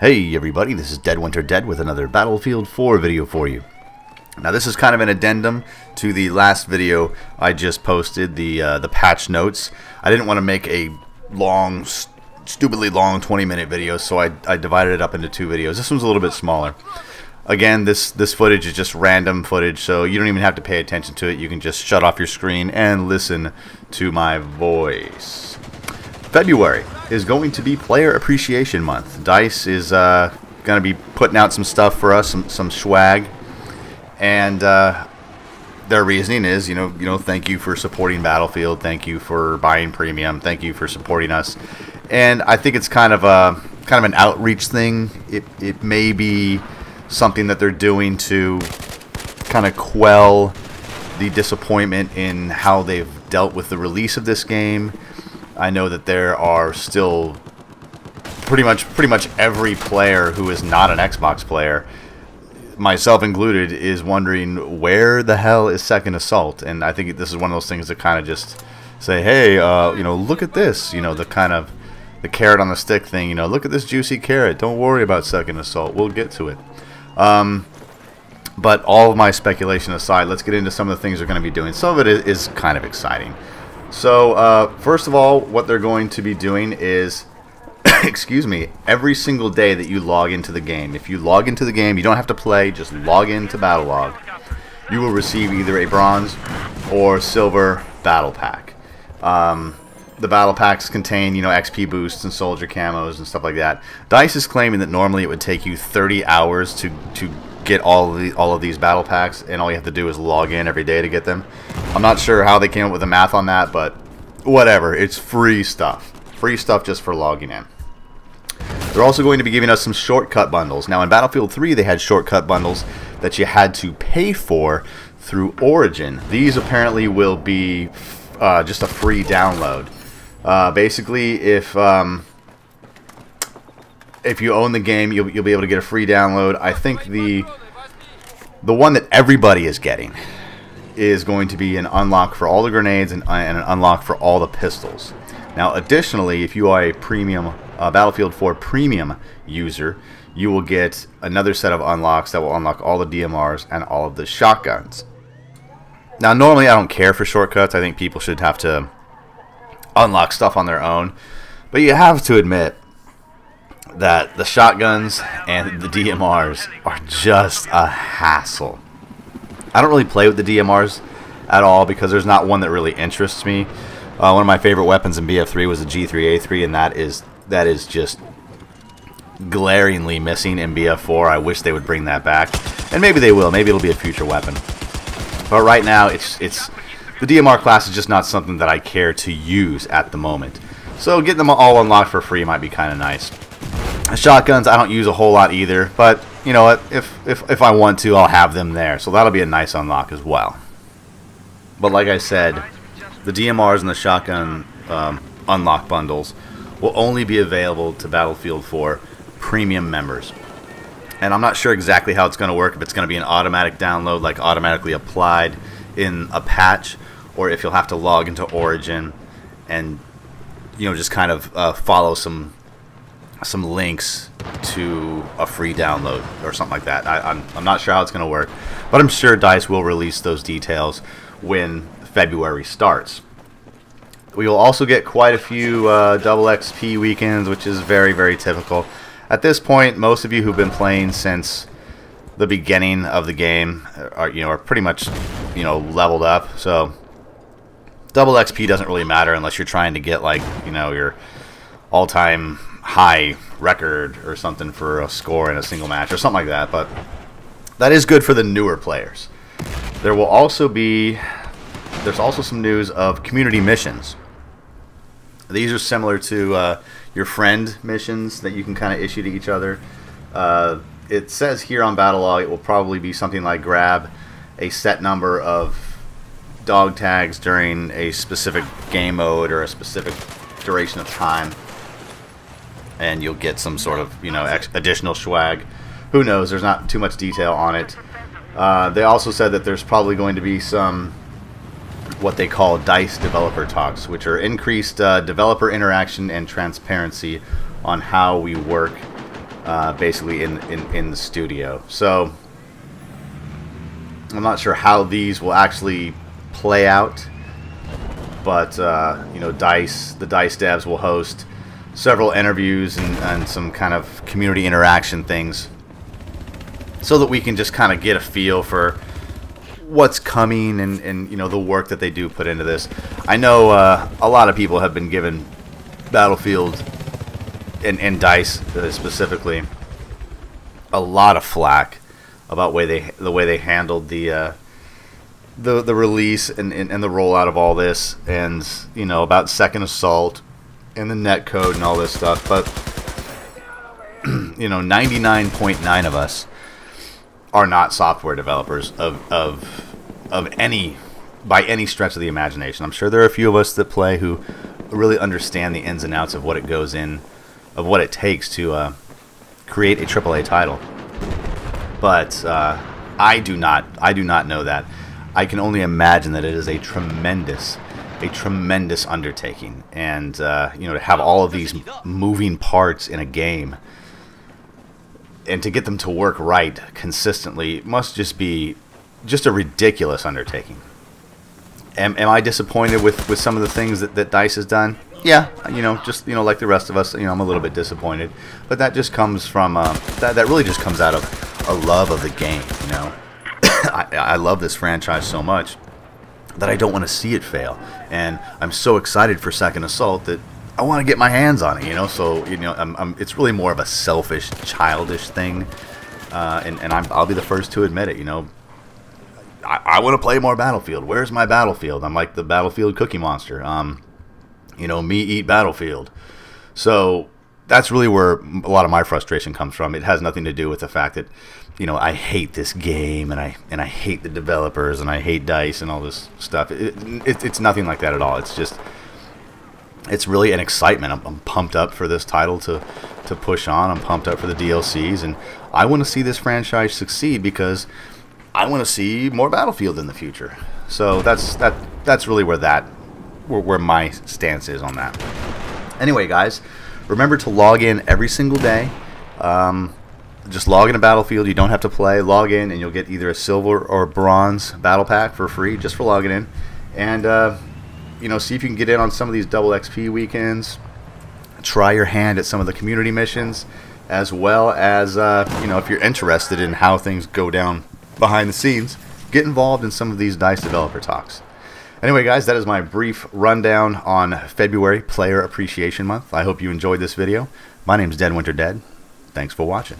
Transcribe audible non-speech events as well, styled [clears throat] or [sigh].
Hey everybody, this is Dead Winter Dead with another Battlefield 4 video for you. Now this is kind of an addendum to the last video I just posted, the uh, the patch notes. I didn't want to make a long, st stupidly long 20 minute video, so I, I divided it up into two videos. This one's a little bit smaller. Again, this, this footage is just random footage, so you don't even have to pay attention to it. You can just shut off your screen and listen to my voice. February is going to be Player Appreciation Month. DICE is uh, going to be putting out some stuff for us, some, some swag. And uh, their reasoning is, you know, you know, thank you for supporting Battlefield. Thank you for buying premium. Thank you for supporting us. And I think it's kind of a kind of an outreach thing. It it may be something that they're doing to kind of quell the disappointment in how they've dealt with the release of this game I know that there are still pretty much pretty much every player who is not an Xbox player, myself included, is wondering where the hell is Second Assault, and I think this is one of those things that kind of just say, hey, uh, you know, look at this, you know, the kind of the carrot on the stick thing, you know, look at this juicy carrot. Don't worry about Second Assault. We'll get to it. Um, but all of my speculation aside, let's get into some of the things they're going to be doing. Some of it is, is kind of exciting. So, uh, first of all, what they're going to be doing is, [coughs] excuse me, every single day that you log into the game, if you log into the game, you don't have to play, just log into Battlelog, you will receive either a bronze or silver battle pack. Um, the battle packs contain, you know, XP boosts and soldier camos and stuff like that. DICE is claiming that normally it would take you 30 hours to, to get all of the, all of these battle packs, and all you have to do is log in every day to get them. I'm not sure how they came up with the math on that, but whatever. It's free stuff. Free stuff just for logging in. They're also going to be giving us some shortcut bundles. Now, in Battlefield 3, they had shortcut bundles that you had to pay for through Origin. These apparently will be uh, just a free download. Uh, basically, if um, if you own the game, you'll, you'll be able to get a free download. I think the the one that everybody is getting is going to be an unlock for all the grenades and, and an unlock for all the pistols. Now, additionally, if you are a premium uh, Battlefield 4 premium user, you will get another set of unlocks that will unlock all the DMRs and all of the shotguns. Now, normally I don't care for shortcuts. I think people should have to unlock stuff on their own. But you have to admit that the shotguns and the DMRs are just a hassle. I don't really play with the DMRs at all because there's not one that really interests me. Uh, one of my favorite weapons in BF3 was the G3A3, and that is that is just glaringly missing in BF4. I wish they would bring that back, and maybe they will. Maybe it'll be a future weapon. But right now, it's it's the DMR class is just not something that I care to use at the moment. So getting them all unlocked for free might be kind of nice. Shotguns I don't use a whole lot either, but you know what? If, if, if I want to, I'll have them there. So that'll be a nice unlock as well. But like I said, the DMRs and the shotgun um, unlock bundles will only be available to Battlefield 4 premium members. And I'm not sure exactly how it's going to work, if it's going to be an automatic download, like automatically applied in a patch, or if you'll have to log into Origin and, you know, just kind of uh, follow some some links to a free download or something like that. I, am I'm, I'm not sure how it's going to work, but I'm sure DICE will release those details when February starts. We will also get quite a few uh, double XP weekends, which is very, very typical. At this point, most of you who've been playing since the beginning of the game are, you know, are pretty much, you know, leveled up. So double XP doesn't really matter unless you're trying to get like, you know, your all-time high record or something for a score in a single match or something like that. But that is good for the newer players. There will also be there's also some news of community missions. These are similar to uh, your friend missions that you can kind of issue to each other. Uh, it says here on Battlelog it will probably be something like grab a set number of dog tags during a specific game mode or a specific duration of time and you'll get some sort of you know additional swag. Who knows? There's not too much detail on it. Uh, they also said that there's probably going to be some what they call DICE developer talks, which are increased uh, developer interaction and transparency on how we work uh, basically in, in, in the studio. So I'm not sure how these will actually play out, but uh, you know, Dice, the Dice devs will host several interviews and, and some kind of community interaction things so that we can just kind of get a feel for what's coming and, and you know the work that they do put into this. I know uh, a lot of people have been given Battlefield and, and Dice uh, specifically a lot of flack about way they the way they handled the uh, the the release and, and, and the rollout of all this, and you know about Second Assault and the net code and all this stuff. But [clears throat] you know, 99.9 of us are not software developers of of of any by any stretch of the imagination. I'm sure there are a few of us that play who really understand the ins and outs of what it goes in, of what it takes to uh, create a AAA title. But uh, I do not. I do not know that. I can only imagine that it is a tremendous, a tremendous undertaking, and uh, you know to have all of these moving parts in a game, and to get them to work right consistently must just be just a ridiculous undertaking. Am, am I disappointed with, with some of the things that, that Dice has done? Yeah, you know, just you know, like the rest of us, you know, I'm a little bit disappointed, but that just comes from uh, that. That really just comes out of a love of the game. You know, [coughs] I, I love this franchise so much that I don't want to see it fail, and I'm so excited for Second Assault that I want to get my hands on it. You know, so you know, I'm, I'm, it's really more of a selfish, childish thing, uh, and and i will be the first to admit it. You know, I, I want to play more Battlefield. Where's my Battlefield? I'm like the Battlefield Cookie Monster. Um, you know, me eat Battlefield. So that's really where a lot of my frustration comes from. It has nothing to do with the fact that, you know, I hate this game and I and I hate the developers and I hate Dice and all this stuff. It, it, it's nothing like that at all. It's just, it's really an excitement. I'm, I'm pumped up for this title to to push on. I'm pumped up for the DLCs and I want to see this franchise succeed because I want to see more Battlefield in the future. So that's that. That's really where that where, where my stance is on that. Anyway, guys, remember to log in every single day. Um, just log in a Battlefield. You don't have to play. Log in, and you'll get either a silver or bronze battle pack for free just for logging in. And uh, you know, see if you can get in on some of these double XP weekends. Try your hand at some of the community missions, as well as uh, you know, if you're interested in how things go down behind the scenes, get involved in some of these Dice developer talks. Anyway, guys, that is my brief rundown on February Player Appreciation Month. I hope you enjoyed this video. My name is Dead Winter Dead. Thanks for watching.